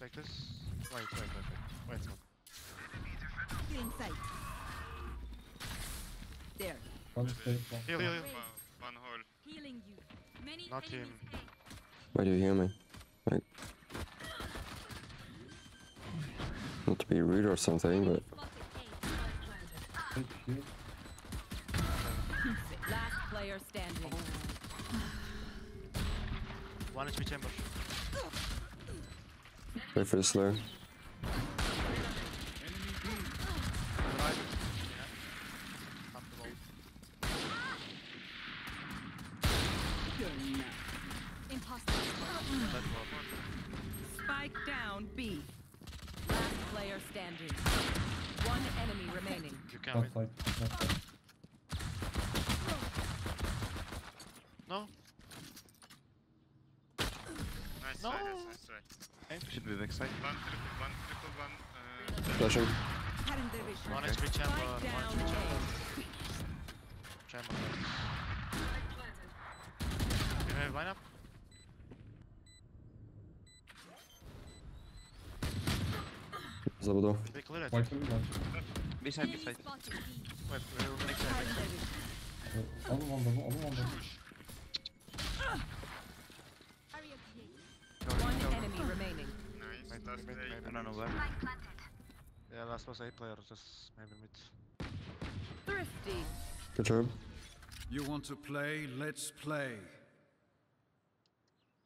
Take this. Wait, wait, wait, wait. Wait, smoke. Feeling sight. There. One stay. Heal, heal, heal. One, one hole. Healing you. Many Not him. enemies Why do you hear me? Like, not to be rude or something, but Spotted A. Take here. Last player standing. One HP chamber. Wait for the slur. Right. Up the wall. Impossible. That wall. Spike down B. Last player standing. One enemy remaining. You can Not win. side, not side. No? Nice No. try, guys, nice try. Should be backside. One triple, one triple, one. Uh, Flashing. One HP chamber. One HP A. chamber. You have line up? Zabudov. They clear it. White one. Beside, beside. Wait, we're next side. the vision. Uh, Aldım Last maybe, play. maybe. I don't know where. Yeah, last was A player, just maybe mid. Thrifty. Good job. You want to play? Let's play.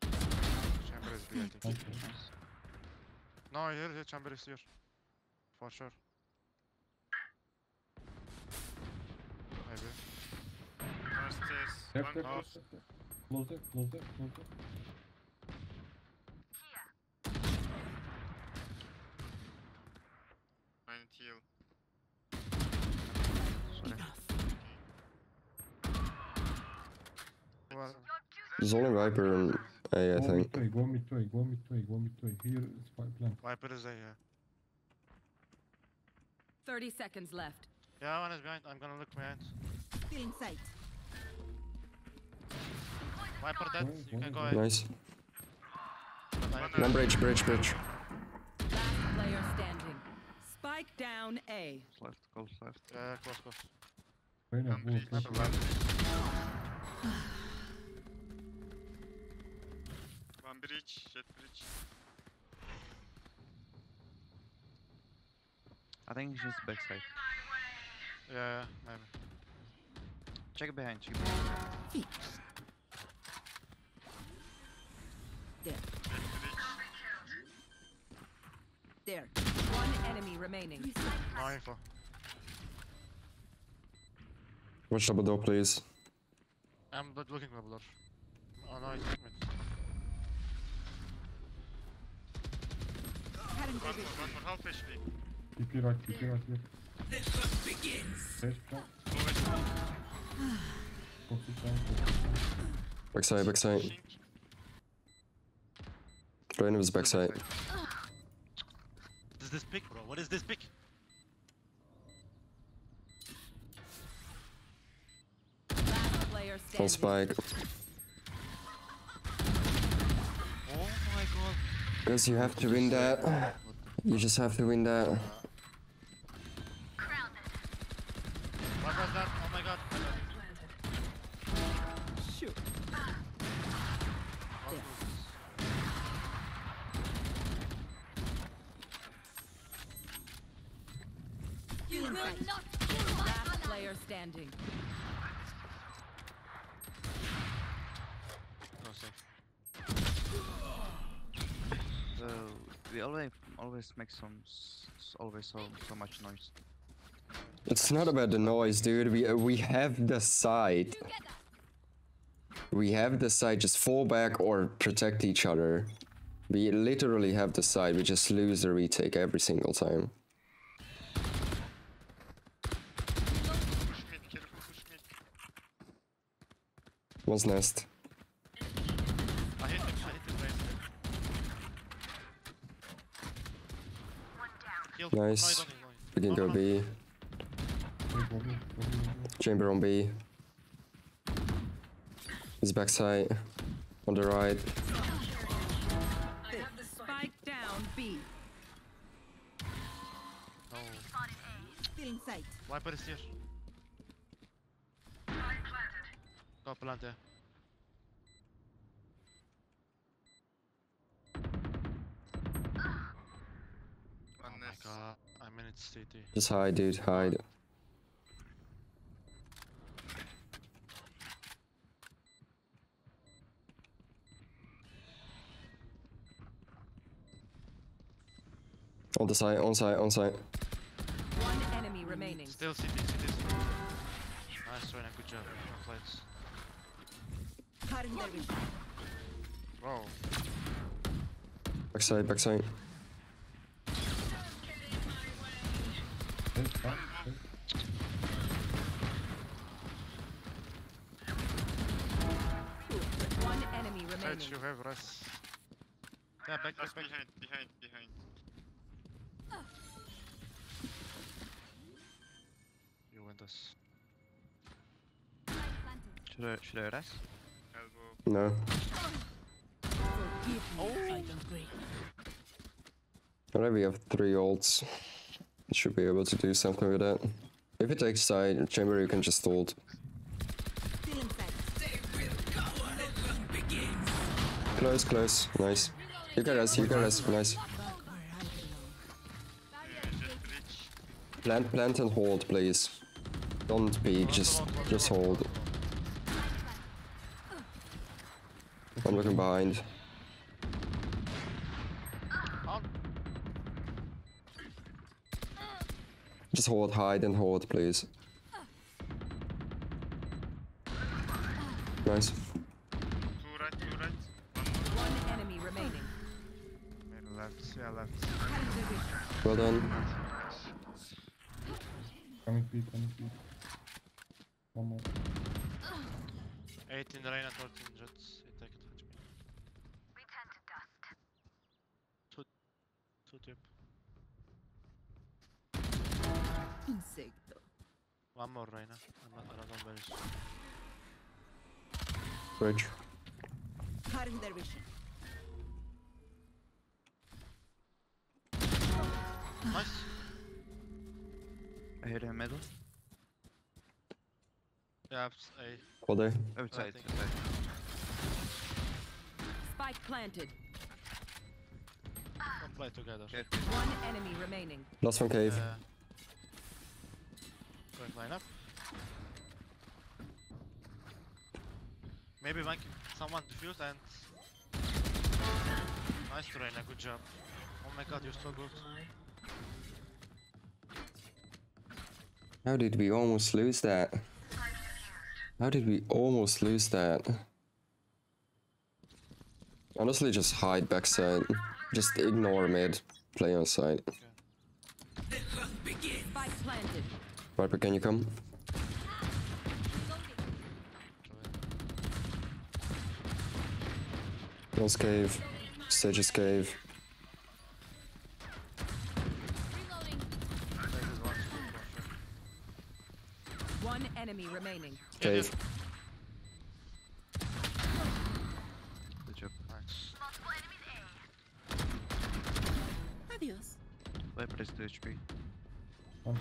Chamber is B, I think. No, here, here, chamber is here. For sure. Maybe. First is Left, one left, house. left, left. Close there, close there, close there. Mine heal. There's only Viper and A, I Go think. go go go. Here is my plan. Viper is A, yeah. 30 seconds left. Yeah, one is behind. I'm gonna look behind. Feeling sight. Viper dead. Go, You go, can go. go ahead. Nice. I- One bridge, bridge, bridge. Last player standing. Spike down A. Left, close left. Yeah, close, close. Reyna, um, One go, breach. go, left. One breach, Jett breach. I think it's just backside. Yeah, yeah, maybe. Check behind, check behind. There. Jett breach. There. One enemy remaining. No info. Watch double door, please. I'm not looking for blur. Oh no, it's mid. Cutting the One more, vision. one more. Half HP. TP right, TP right here. Safe plan. Go HP. Toxic plan, toxic plan. Backside, backside. Pushing. Reyna was backside. What is this pick, bro? What is this pick? Last player standing. Full spike. Oh my god. Because you have to win that. You just have to win that. What was that? Oh my god. Shoot. What was this? You will not kill Last player standing. No safe. So we always always make some s- s- always so so much noise. It's not about the noise, dude. We uh, we have the side. We have the side. Just fall back or protect each other. We literally have the side. We just lose the retake every single time. Push mid, careful, push mid. One's nest. I hit him. I hit him. Right. Nice. No, he don't, he don't. We can go no, no. B. Chamber on B. His backside. On the right. Spike down B. B. No. Feeling sight. Viper is here. Go plant yeah. Oh One my god. I'm in its CT. Just hide, dude. Hide. On the side, on side, on side. One enemy remaining. Still CT, CT. Nice, Reyna, good job. Well played. Cutting their vision. Bro, Backside, backside. Hey, back, hey. One enemy Edge, remaining. you have rest. Yeah, back, back, back. behind, behind, behind. You win this. Should I, should I rest? No. Alright, we have three ults. Should be able to do something with that. If it takes side, chamber you can just. Feeling. Close, close. Nice. You can rest, you can rest. Nice. Plant, plant and hold, please. Don't peek, just, just hold. I'm looking behind. Just hold, hide and hold, please. Nice. Two right, two right. One. One enemy remaining. Maybe left, yeah, left. Cutting their vision. Well done. Coming feet, coming feet. One more. 18 Reyna, 13 Jett's. He take it, HP. We tend to dust. Two tip. Insecto. One more Reyna. I'm not, I don't. Bridge. Cutting their vision. Nice. I hit him middle. Yeah, it's A. All day. Outside. think- outside. Spike planted. Don't play together. Okay. One enemy remaining. Last one cave. Uh, going line up. Maybe one, can- someone defuse and. Nice Reyna, good job. Oh my god, you're so good. How did we almost lose that? How did we almost lose that? Honestly, just hide backside. Just ignore mid. Play on side. Spike Viper, can you come? Nose cave. Sage's cave. Reloading. Take this one, for sure. One enemy remaining. Cave. Good job. Nice. Multiple enemies Adios. Viper is 2 HP. One.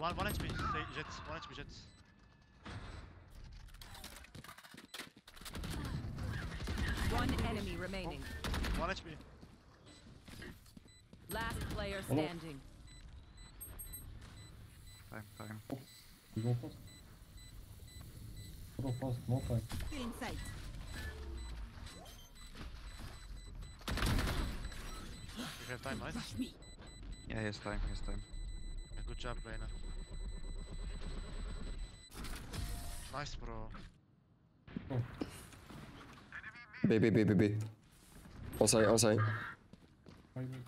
One, one HP, say Jett's, one HP Jett's. One enemy remaining. Oh, one HP. Last player standing. Time, time. We go fast. Go fast, no time. Feeling sight. You have time, nice. me. Yeah, he has time, he has time. Yeah, good job, Reyna. Nice, bro. Oh. B, B, B, B, B. On side, on side. I'm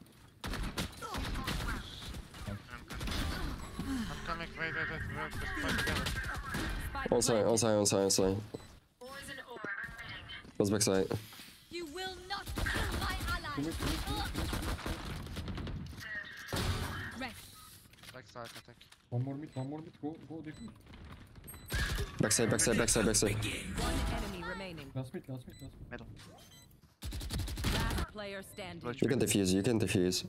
coming, wait, wait, wait, wait, let's fight together. Spike side, on planted. side, on side, on side. Poison orb emitting. Goes backside. You will not kill my ally. Rest. Backside, I think. One more mid, one more mid. Go, go, defuse. Backside, backside, backside, backside. One enemy remaining. Last mid, last mid, last mid. Middle. player standing. You can defuse, you can defuse.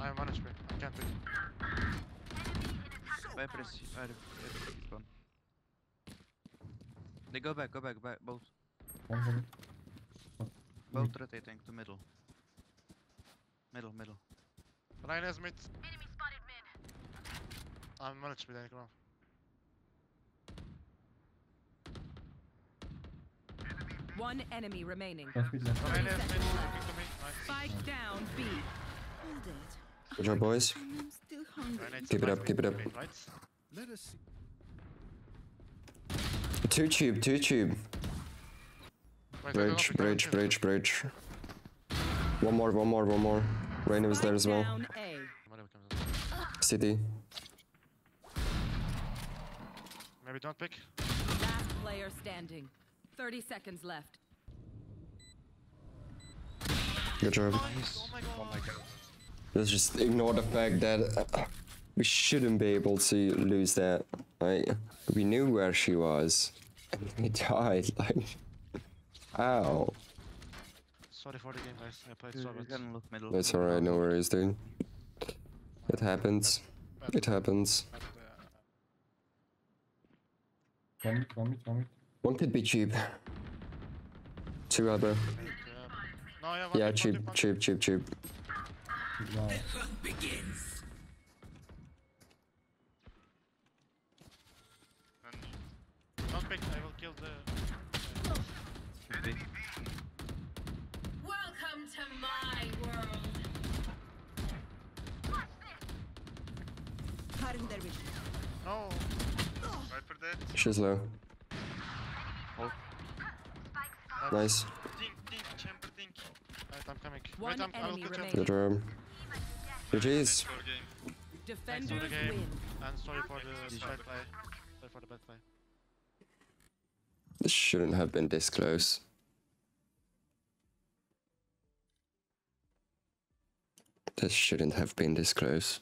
I am 1 HP. I can't pick. Viper is Viper is gone. They go back, go back, back, both. One minute. Both rotating to middle. Middle, middle. Ryan is mid. I'm 1 HP, then come on. One enemy remaining. Last mid, last Ryan is mid. Looking to me. Nice. Spike down B. Hold it. Good job, boys. I'm still hungry. Ryan is Keep it up, keep it up. Let us see. Two tube, two tube. Wait, wait, Bridge, bridge, bridge, bridge. One more, one more, one more. Reyna was there as well. Down A. Somebody comes up. City. Maybe don't pick. Last player standing. 30 seconds left. Good job. Oh my god. Oh my god. Let's just ignore the fact that uh, we shouldn't be able to lose that. Right? We knew where she was. And we died. Like, ow. Sorry for the game, guys. I played You, so you bad. can look middle. It's alright, no worries, dude. It happens. It happens. bad, One one mid, one mid. One could be cheap. Two other. yeah. No, yeah, one Yeah, tip, cheap, one tip, cheap, cheap, cheap. Wow. Tip. I will kill the... Should be. Welcome to my world. No! Viper dead. She's low. Nice. Dink, dink, chamber, dink. Right, I'm coming. One Wait, I'm, I will kill remaining. Good job. GG's. For. Defenders win. And sorry for the bad play. Sorry for the bad play. This shouldn't have been this close. This shouldn't have been this close.